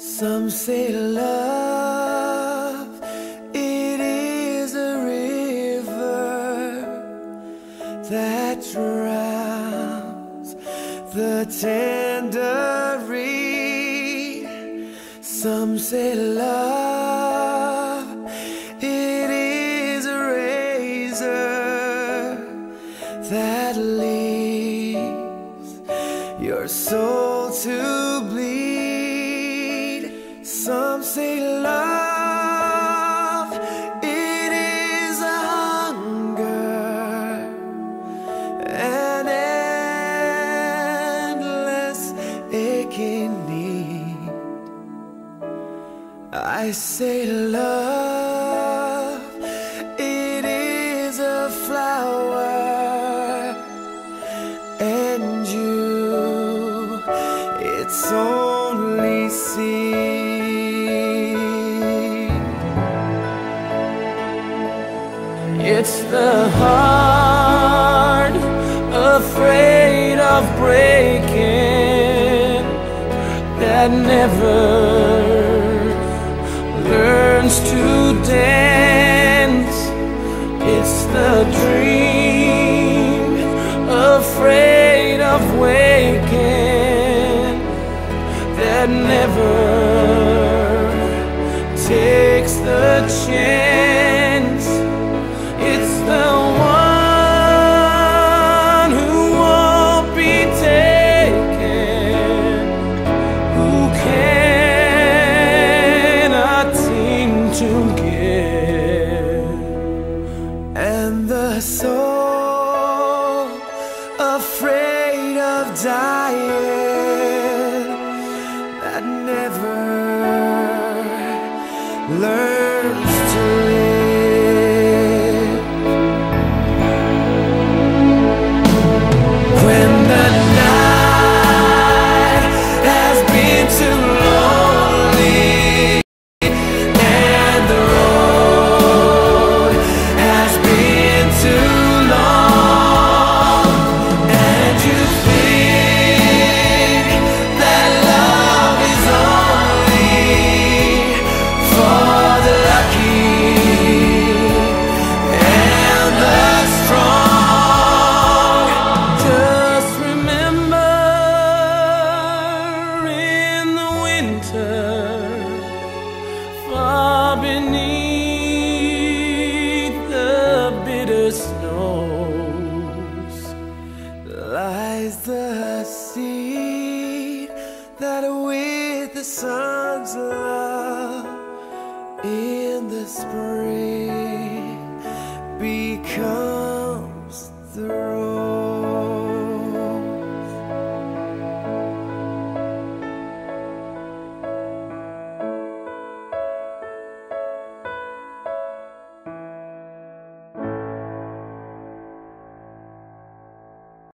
Some say love, it is a river that drowns the tender. Some say love, it is a razor that leaves your soul to bleed. Some say love, it is a hunger, an endless aching need. I say love, it is a flower, and you, its only seed. It's the heart afraid of breaking that never learns to dance. It's the dream afraid of waking that never takes the chance. Soul afraid of dying. That never learns snows, lies the seed that with the sun's love in the spring